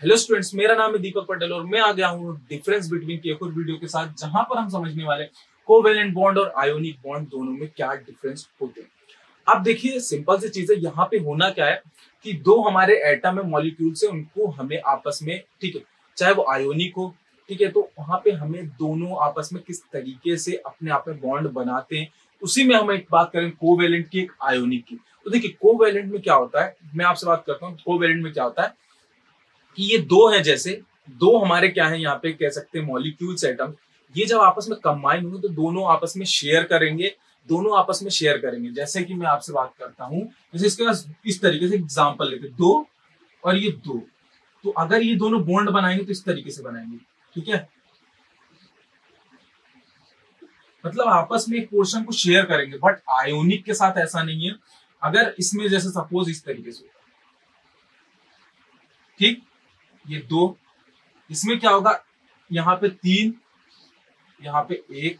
Hello students मेरा नाम है दीपक पटेल और मैं आ गया हूँ डिफरेंस बिटवीन की एक और वीडियो के साथ, जहाँ पर हम समझने वाले कोवेलेंट बॉन्ड और आयोनिक बॉन्ड दोनों में क्या डिफरेंस होते हैं। आप देखिए सिंपल सी चीज़ है, यहाँ पे होना क्या है कि दो हमारे एटम है मॉलिक्यूल्स है, उनको हमें आपस में, ठीक है, चाहे वो आयोनिक हो, ठीक है तो वहाँ पे हमें दोनों आपस में किस तरीके से अपने आप में बॉन्ड बनाते हैं, उसी में हम एक बात करें कोवेलेंट की, एक आयोनिक की। तो देखिए कोवेलेंट में क्या होता है, मैं आपसे बात करता हूँ कोवेलेंट में क्या होता है कि ये दो है जैसे, दो हमारे क्या है यहाँ पे कह सकते हैं मॉलिक्यूल्स एटम ये जब आपस में कंबाइन होंगे तो दोनों आपस में शेयर करेंगे, दोनों आपस में शेयर करेंगे। जैसे कि मैं आपसे बात करता हूँ, जैसे इसके पास इस तरीके से एग्ज़ाम्पल लेते दो और ये दो। तो अगर ये दोनों बॉन्ड बनाएँगे तो इस तरीके से बनाएँगे, ठीक है? मतलब आपस में एक पोर्शन को शेयर करेंगे बट आयोनिक के साथ ऐसा नहीं है। अगर इसमें जैसे सपोज़ इस तरीके से ठीक? ये दो। इसमें क्या होगा? यहाँ पे तीन, यहाँ पे एक।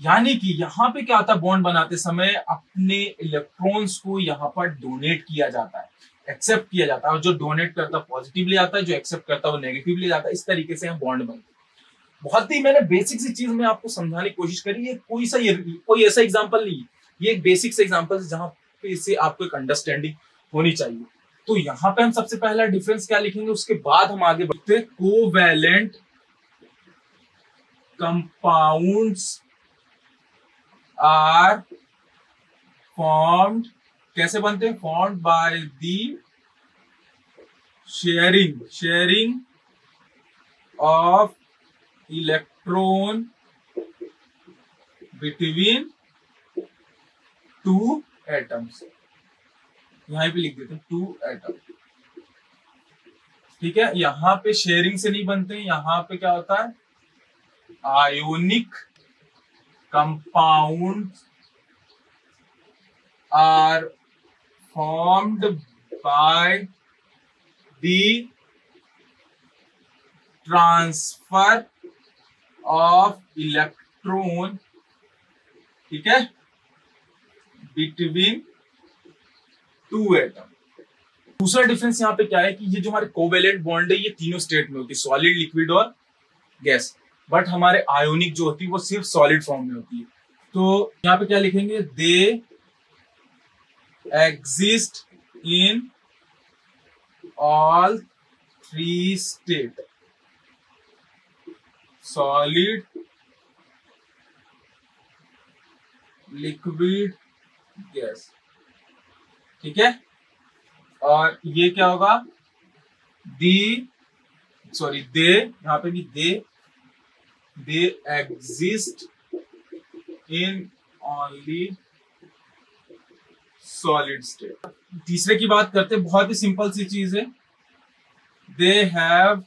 यानी कि यहाँ पे क्या होता है? बॉन्ड बनाते समय अपने इलेक्ट्रॉन्स को यहाँ पर डोनेट किया जाता है। एक्सेप्ट किया जाता है। और जो डोनेट करता है पॉजिटिव ले जाता है, जो एक्सेप्ट करता है, वो नेगेटिव ले जाता है। इस तरीके से हम बॉन्ड बनते बहुत ही मैंने बेसिक सी चीज़ में आपको समझाने की कोशिश करी। ये कोई सा ये कोई ऐसा एग्ज़ाम्पल नहीं है। ये एक बेसिक से एग्ज़ाम्पल है जहाँ पे इसे आपको एक अंडरस्टैंडिंग होनी चाहिए। तो यहाँ पे हम सबसे पहला डिफरेंस क्या लिखेंगे? उसके बाद हम आगे बढ़ते कोवैलेंट कंपाउंड्स आर फॉर्म्ड कैसे बनते हैं? Formed by the sharing sharing of electron between two atoms यहाँ पे लिख देते हैं टू एटम ठीक है? यहाँ पे शेयरिंग से नहीं बनते यहाँ पे क्या होता है? Ionic compound are formed by the transfer of electron ठीक है? बिटवीन टू एटम दूसरा डिफरेंस यहाँ पे क्या है कि ये जो हमारे कोवेलेंट बॉन्ड है, ये तीनों स्टेट में होती है सॉलिड लिक्विड और गैस बट हमारे आयोनिक जो होती है, वो सिर्फ़ सॉलिड फॉर्म में होती है। तो यहाँ पे क्या लिखेंगे? They exist in all three state solid liquid gas ठीक है? और ये क्या होगा? दी सॉरी दे, यहाँ पे भी they they exist in only solid state तीसरे की बात करते बहुत ही सिंपल सी चीज़ है। They have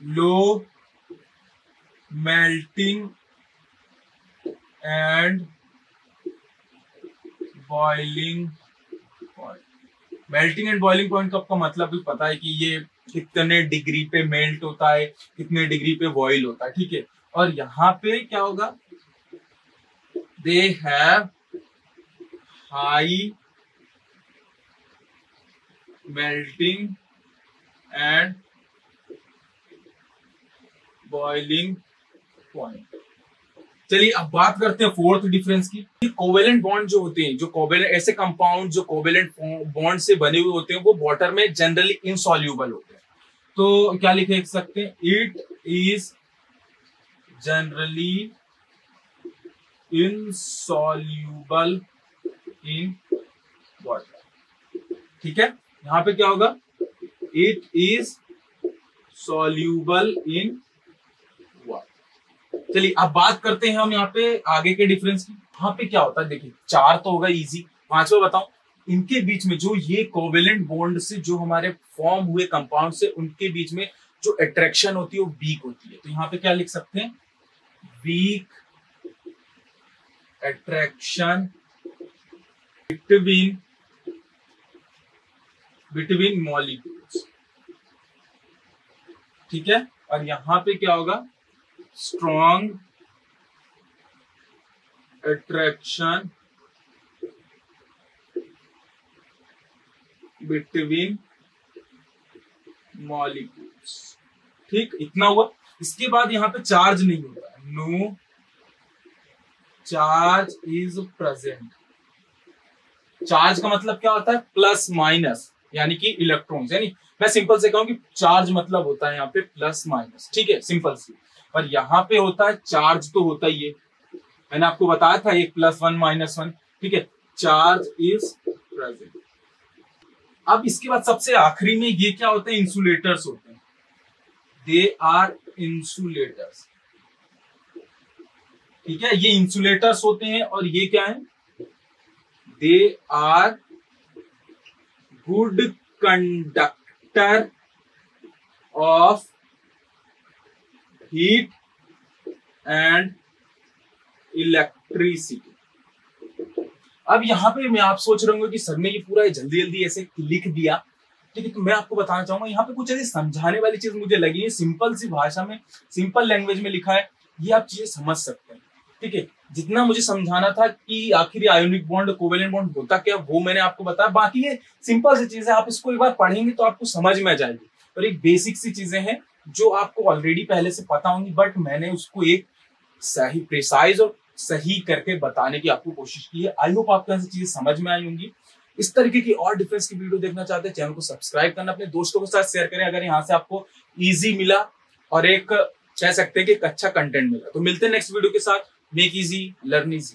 low melting and boiling melting and boiling point का आपका मतलब भी पता है कि ये कितने डिग्री पे मेल्ट होता है, कितने डिग्री पे बॉइल होता है, ठीक है? और यहाँ पे क्या होगा? They have high melting and boiling point चलिए अब बात करते हैं फोर्थ डिफरेंस की। कोवेलेंट बॉन्ड जो होते हैं, जो कोवेलेंट, ऐसे कंपाउंड जो कोवेलेंट बॉन्ड से बने हुए होते हैं, वो वाटर में जनरली इनसॉल्यूबल होते हैं। तो क्या लिखे सकते हैं? It is generally insoluble in water ठीक है? यहाँ पे क्या होगा? इट इज़ सॉल्यूबल इन चलिए, अब बात करते हैं हम यहाँ पे आगे के डिफरेंस की। यहाँ पे क्या होता है? देखिए, चार तो होगा इजी पांचवा बताओ इनके बीच में जो ये कोवेलेंट बॉन्ड से जो हमारे फॉर्म हुए कंपाउंड से, उनके बीच में जो अट्रैक्शन होती है, वो वीक होती है। तो यहाँ पे क्या लिख सकते हैं? Weak attraction between between molecules ठीक है? और यहाँ पे क्या होगा? Strong attraction between मॉलिक्यूल्स ठीक? इतना हुआ। इसके बाद यहाँ पे चार्ज नहीं होता no charge is present charge का मतलब क्या होता है? प्लस माइनस यानी कि इलेक्ट्रॉन्स यानी मैं सिंपल से कहूँ कि चार्ज मतलब होता है यहाँ पे प्लस माइनस ठीक है? सिंपल सी। पर यहाँ पे होता है चार्ज तो होता ही है। मैंने आपको बताया था, एक प्लस वन माइनस वन ठीक है? चार्ज इज़ प्रेजेंट अब इसके बाद सबसे आखिरी में ये क्या होते हैं? इंसुलेटर्स होते हैं। दे आर इंसुलेटर्स ठीक है? ये इंसुलेटर्स होते हैं और ये क्या है? They are good conductor of heat and electricity अब यहाँ पे मैं आप सोच रहे होंगे कि सर ने ये पूरा जल्दी जल्दी ऐसे लिख दिया। ठीक है तो मैं आपको बताना चाहूँगा, यहाँ पे कुछ ऐसी समझाने वाली चीज़ मुझे लगी है। सिंपल सी भाषा में, सिंपल लैंग्वेज में लिखा है, ये आप चीज़ें समझ सकते हैं। ठीक है, जितना मुझे समझाना था कि आखिर आयोनिक बॉन्ड कोवेलेंट बॉन्ड होता क्या, वो मैंने आपको बताया। बाकी ये सिंपल सी चीज़ें आप इसको एक बार पढ़ेंगे तो आपको समझ में आ जाएगी। और एक बेसिक सी चीज़ें हैं जो आपको ऑलरेडी पहले से पता होंगी बट मैंने उसको एक सही प्रिसाइज और सही करके बताने की आपको कोशिश की है। आई होप आपको ऐसी चीज़ें समझ में आई होंगी। इस तरीके की और डिफरेंस की वीडियो देखना चाहते हैं चैनल को सब्सक्राइब करना, अपने दोस्तों के साथ शेयर करें, अगर यहाँ से आपको इजी मिला और एक कह सकते हैं कि एक अच्छा कंटेंट मिला। तो मिलते हैं नेक्स्ट वीडियो के साथ। Make easy learn easy